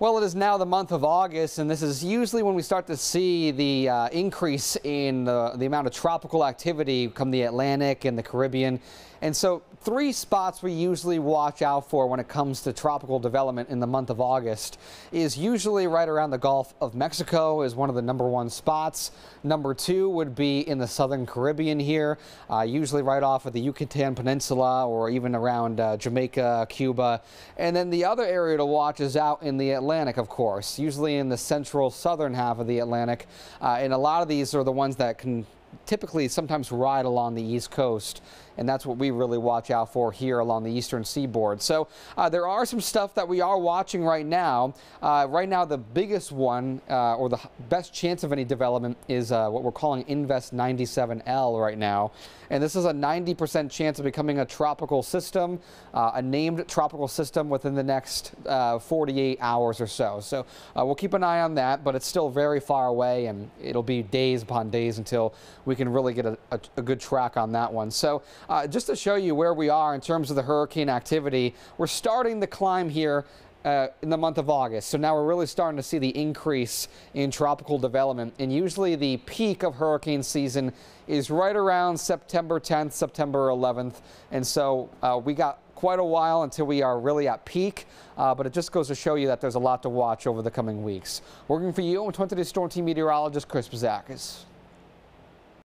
Well, it is now the month of August, and this is usually when we start to see the uh, increase in the, the amount of tropical activity come the Atlantic and the Caribbean. And so three spots we usually watch out for when it comes to tropical development in the month of August is usually right around the Gulf of Mexico is one of the number one spots. Number two would be in the southern Caribbean here, uh, usually right off of the Yucatan Peninsula or even around uh, Jamaica, Cuba. And then the other area to watch is out in the Atlantic, of course, usually in the central southern half of the Atlantic. Uh, and a lot of these are the ones that can typically sometimes ride along the east coast and that's what we really watch out for here along the eastern seaboard. So uh, there are some stuff that we are watching right now. Uh, right now the biggest one uh, or the best chance of any development is uh, what we're calling Invest 97L right now. And this is a 90% chance of becoming a tropical system, uh, a named tropical system within the next uh, 48 hours or so. So we'll keep an eye on that, but it's still very far away and it'll be days upon days until we can really get a, a, a good track on that one. So uh, just to show you where we are in terms of the hurricane activity, we're starting the climb here uh, in the month of August. So now we're really starting to see the increase in tropical development. And usually the peak of hurricane season is right around September 10th, September 11th. And so uh, we got quite a while until we are really at peak, uh, but it just goes to show you that there's a lot to watch over the coming weeks. Working for you, I'm 20 Storm Team meteorologist Chris Bouzakis.